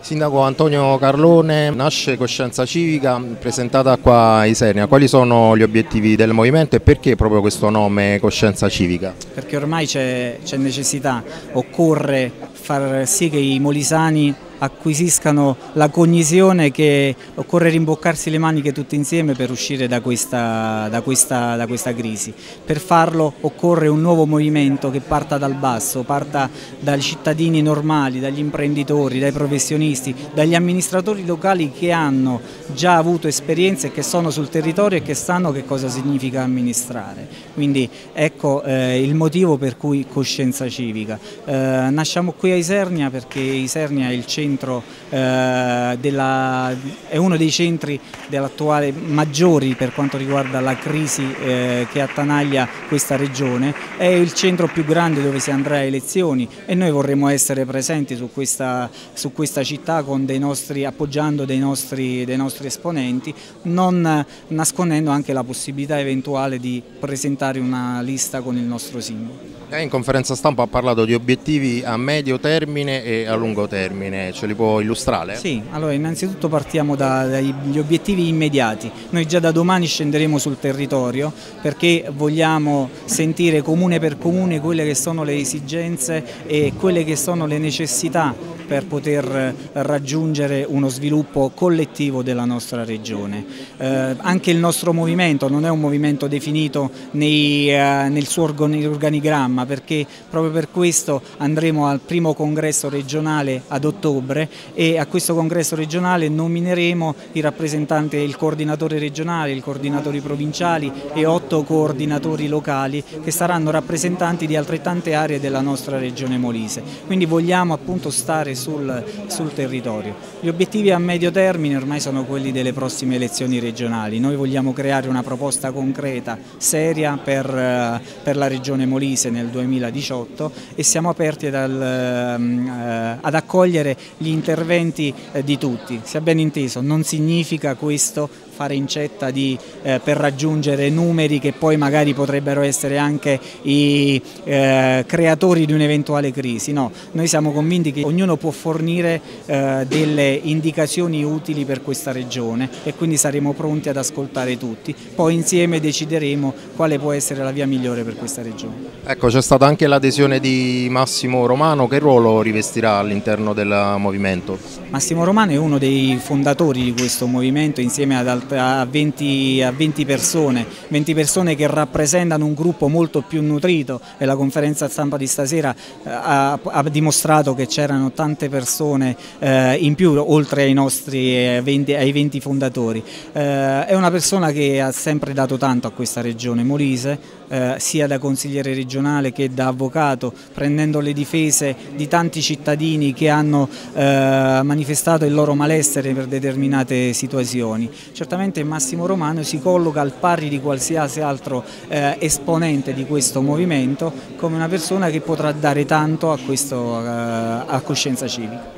Sindaco Antonio Carlone, nasce Coscienza Civica presentata qua a Isernia. Quali sono gli obiettivi del movimento e perché proprio questo nome Coscienza Civica? Perché ormai c'è necessità, occorre far sì che i molisani acquisiscano la cognizione che occorre rimboccarsi le maniche tutti insieme per uscire da questa, da, questa, da questa, crisi. Per farlo occorre un nuovo movimento che parta dal basso, parta dai cittadini normali, dagli imprenditori, dai professionisti, dagli amministratori locali che hanno già avuto esperienze, che sono sul territorio e che sanno che cosa significa amministrare. Quindi ecco eh, il motivo per cui coscienza civica. Eh, nasciamo qui a Isernia perché Isernia è centro, eh, della, è uno dei centri dell'attuale maggiori per quanto riguarda la crisi eh, che attanaglia questa regione, è il centro più grande dove si andrà a elezioni e noi vorremmo essere presenti su questa, su questa città dei nostri, appoggiando dei nostri, dei nostri esponenti, non nascondendo anche la possibilità eventuale di presentare una lista con il nostro simbolo. Lei in conferenza stampa ha parlato di obiettivi a medio termine e a lungo termine, ce li può illustrare? Sì, allora innanzitutto partiamo da, dagli obiettivi immediati. Noi già da domani scenderemo sul territorio perché vogliamo sentire comune per comune quelle che sono le esigenze e quelle che sono le necessità per poter raggiungere uno sviluppo collettivo della nostra regione. Eh, anche il nostro movimento non è un movimento definito nei, eh, nel suo organigramma perché proprio per questo andremo al primo congresso regionale ad ottobre e a questo congresso regionale nomineremo i rappresentanti, il coordinatore regionale, i coordinatori provinciali e otto coordinatori locali che saranno rappresentanti di altrettante aree della nostra regione Molise. Quindi vogliamo appunto stare sul, sul territorio. Gli obiettivi a medio termine ormai sono quelli delle prossime elezioni regionali. Noi vogliamo creare una proposta concreta, seria per, eh, per la regione Molise nel 2018 e siamo aperti dal, eh, ad accogliere gli interventi eh, di tutti. Sia ben inteso, non significa questo fare incetta di, eh, per raggiungere numeri che poi magari potrebbero essere anche i eh, creatori di un'eventuale crisi. No, noi siamo convinti che ognuno può fornire eh, delle indicazioni utili per questa regione e quindi saremo pronti ad ascoltare tutti, poi insieme decideremo quale può essere la via migliore per questa regione. Ecco, c'è stata anche l'adesione di Massimo Romano, che ruolo rivestirà all'interno del movimento? Massimo Romano è uno dei fondatori di questo movimento insieme ad altri a 20, a 20 persone, 20 persone che rappresentano un gruppo molto più nutrito e la conferenza stampa di stasera eh, ha, ha dimostrato che c'erano tante persone eh, in più oltre ai nostri 20, eh, ai 20 fondatori. Eh, è una persona che ha sempre dato tanto a questa regione Molise, eh, sia da consigliere regionale che da avvocato, prendendo le difese di tanti cittadini che hanno eh, manifestato il loro malessere per determinate situazioni. Certamente Massimo Romano si colloca al pari di qualsiasi altro eh, esponente di questo movimento come una persona che potrà dare tanto a, questo, eh, a coscienza civica.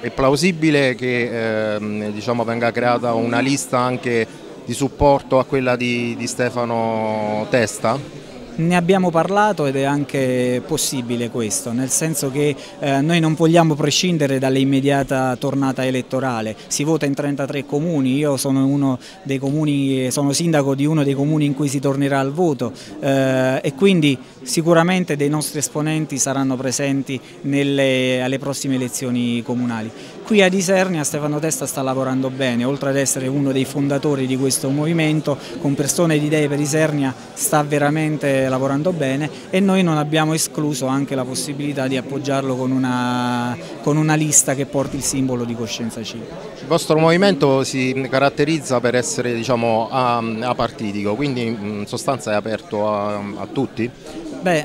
È plausibile che ehm, diciamo, venga creata una lista anche di supporto a quella di, di Stefano Testa? Ne abbiamo parlato ed è anche possibile questo, nel senso che eh, noi non vogliamo prescindere dall'immediata tornata elettorale, si vota in 33 comuni, io sono, comuni, sono, sindaco di uno dei comuni in cui si tornerà al voto eh, e quindi sicuramente dei nostri esponenti saranno presenti nelle, alle prossime elezioni comunali. Qui ad Isernia Stefano Testa sta lavorando bene, oltre ad essere uno dei fondatori di questo movimento, con persone di idee per Isernia sta veramente lavorando bene e noi non abbiamo escluso anche la possibilità di appoggiarlo con una, con una lista che porti il simbolo di coscienza civica. Il vostro movimento si caratterizza per essere diciamo, apartitico, quindi in sostanza è aperto a, a tutti? Beh,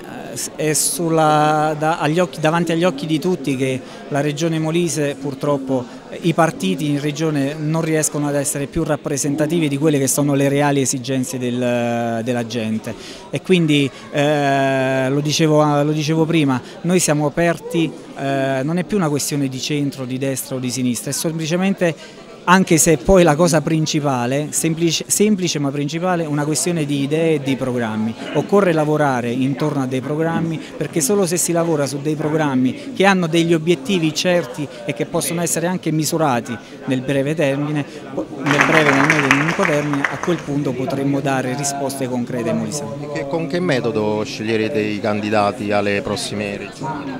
è sulla, da, agli occhi, davanti agli occhi di tutti che la Regione Molise purtroppo i partiti in Regione non riescono ad essere più rappresentativi di quelle che sono le reali esigenze del, della gente. E quindi eh, lo, dicevo, lo, dicevo, prima, noi siamo aperti, eh, non è più una questione di centro, di destra o di sinistra, è semplicemente anche se poi la cosa principale, semplice, semplice, ma principale, è una questione di idee e di programmi. Occorre lavorare intorno a dei programmi perché solo se si lavora su dei programmi che hanno degli obiettivi certi e che possono essere anche misurati nel breve termine, nel breve, nel medio e nel lungo termine, a quel punto potremmo dare risposte concrete ai Molisani. Con che metodo sceglierete i candidati alle prossime regionali?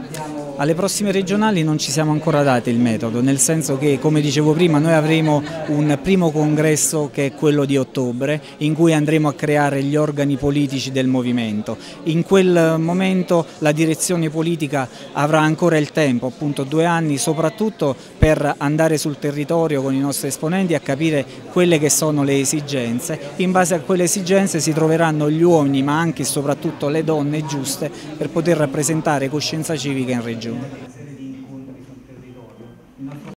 Alle prossime regionali non ci siamo ancora dati il metodo, nel senso che, come dicevo prima, noi avremo un primo congresso che è quello di ottobre, in cui andremo a creare gli organi politici del movimento. In quel momento la direzione politica avrà ancora il tempo, appunto due anni, soprattutto per andare sul territorio con i nostri esponenti a capire quelle che sono le esigenze. In base a quelle esigenze si troveranno gli uomini, ma anche e soprattutto le donne giuste per poter rappresentare coscienza civica in regione. 嗯